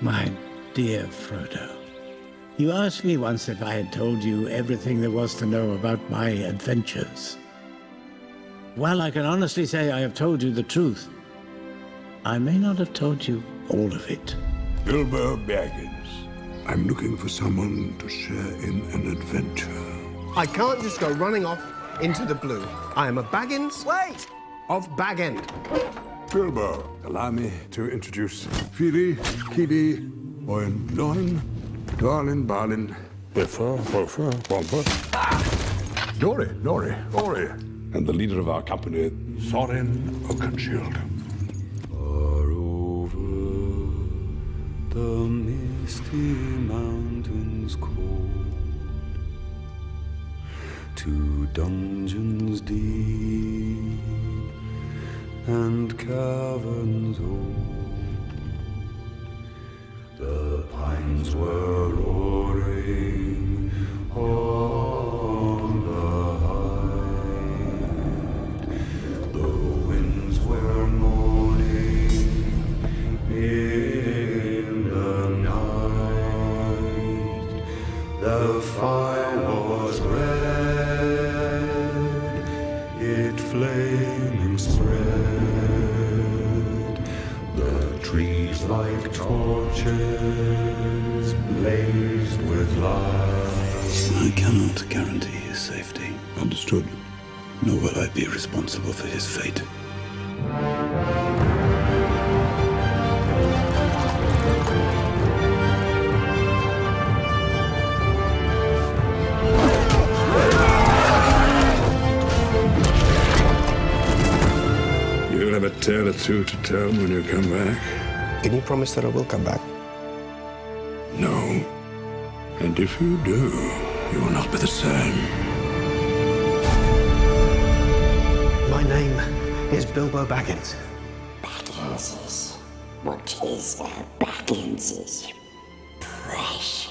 My dear Frodo, you asked me once if I had told you everything there was to know about my adventures. While I can honestly say I have told you the truth, I may not have told you all of it. Bilbo Baggins. I'm looking for someone to share in an adventure. I can't just go running off into the blue. I am a Baggins. Wait! Of Bag End. Allow me to introduce Fili, Kili, Oin, Gloin, Dwalin, Balin, Bifur, Bofur, Bombur, ah! Dori, Nori, Ori, and the leader of our company, Thorin Oakenshield. Far over the misty mountains cold, to dungeons deep and caverns old, the pines were roaring on the height. The winds were moaning in the night. The fire trees like torches blazed with light. I cannot guarantee his safety, Understood. nor will I be responsible for his fate. You'll have a tale or two to tell when you come back. Can you promise that I will come back? No. And if you do, you will not be the same. My name is Bilbo Baggins. Bagginses. What is a Baggins's precious?